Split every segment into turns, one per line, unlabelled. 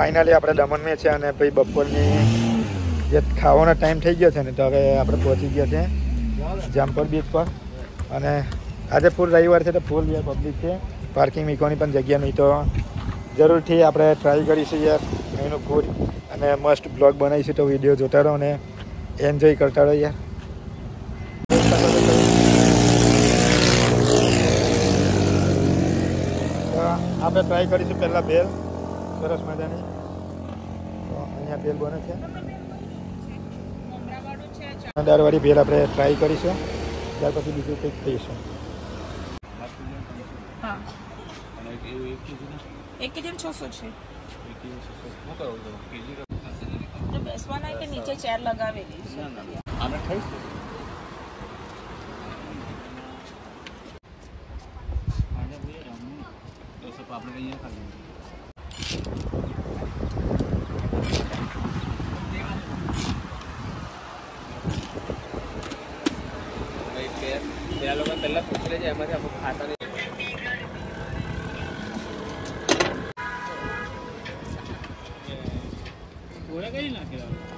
Finally આપણે દમણમાં છે અને પછી બપોરની જે ખાવાનો ટાઈમ થઈ ગયો છે ને, તો હવે આપણે પહોંચી ગયા છે જામપર બીચ પર. અને આજે ફૂલ રવિવાર છે, તો ફૂલ યાર પબ્લિક છે પાર્કિંગ મૂકવાની પણ જગ્યા નહીં, તો જરૂરથી આપણે ટ્રાય કરીશું યાર એનું ફૂડ અને મસ્ત બ્લોગ બનાવીશું, તો વીડિયો જોતા રહો અને એન્જોય કરતા રહો યાર. આપણે ટ્રાય કરીશું પહેલાં ભેલ સરસ મજાની તો અહીંયા ભેલ બને છે દાળવાળી ભેલ આપણે ટ્રાય કરીશું ત્યાર પછી બીજું કંઈક કહીશું
હા
અને એક એવું એક કેજી ના
એક કેજી છસો છે
એક કેજી શું કરો છો કેજી
તો બેસવાના કે નીચે ચેર લગાવેલી છે
ના ના આને ખાઈશું આને ભાઈ રમવું તો સબ આપણે અહીંયા ખાલી ત્યાં લોકો પહેલા પૂછી લેજે એમાંથી આપણે ખાતા નહીં ગોળા કઈ નાખેલા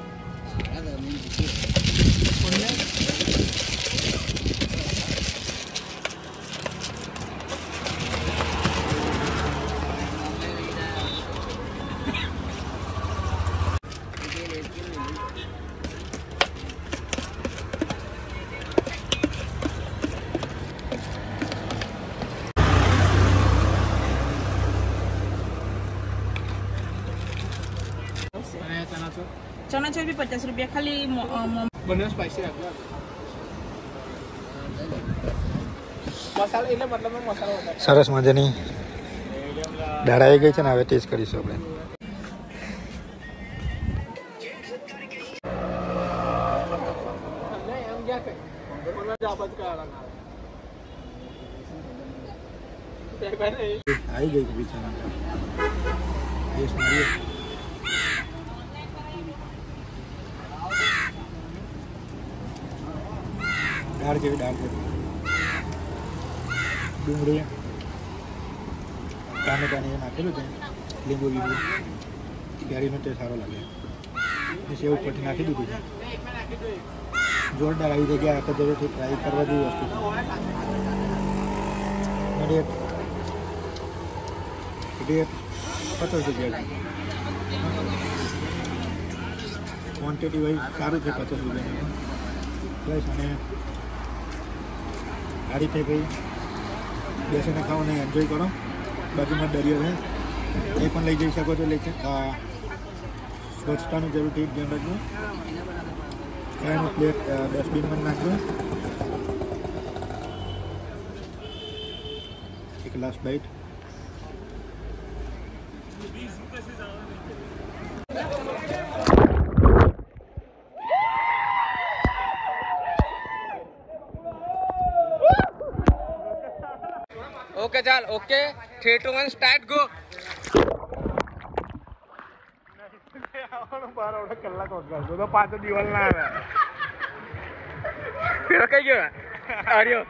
ચણાચોર
ચણાચોર બી પચાસ રૂપિયા ખાલી મો- અ, મો-
બંને સ્પાઈસી રાખજો મસાલો એટલે મતલબ મસાલો વધારે
સરસ મજાની દાળ આવી ગઈ છે ને હવે ટેસ્ટ કરીશું આપણે
તમને એમ ક્યાં કઈ મને જ આ બાજુ કાઢવાના આવે. ભાઈ નહીં.
આવી ગઈ છે બિચારા ટેસ્ટ મારીએ દાળ જેવી દાળ જેવી ડુંગળી ટામેટાને એ નાખેલું છે લીંબુ લીંબુ કેરીનો ટેસ્ટ સારો લાગે ને સેવ ઉપરથી નાખી દીધું છે જોરદાર આવી જગ્યા આપણે જરૂરથી ટ્રાય કરવા જેવી વસ્તુ છે અને એક એટલે પચાસ રૂપિયા ક્વોન્ટિટી વાઇઝ સારું છે પચાસ રૂપિયાનું બસ અને આ રીતે ભાઈ બેસીને ખાઓ ને એન્જોય કરો બાજુમાં દરિયો છે એ પણ લઈ જઈ શકો છો લેખે સ્વચ્છતાનું જરૂરથી ધ્યાન રાખજો એનું પ્લેટ ડસ્ટબિનમાં નાખજો એક લાસ્ટ બાઈટ
ઓકે ચાલ okay three two one start go પાંચ દિવાલ ના આવે પેલો કઈ ગયો આર્યો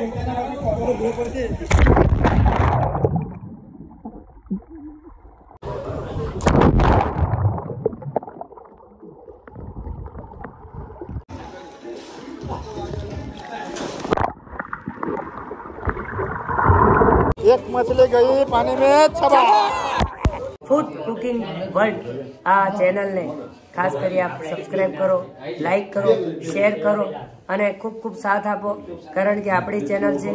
एक मछली गई पानी में छबा।
ફૂડ કુકિંગ વર્લ્ડ આ ચેનલને ખાસ કરી આપ સબસ્ક્રાઈબ કરો લાઈક કરો શેર કરો અને ખૂબ ખૂબ સાથ આપો. કારણ કે આપણી ચેનલ છે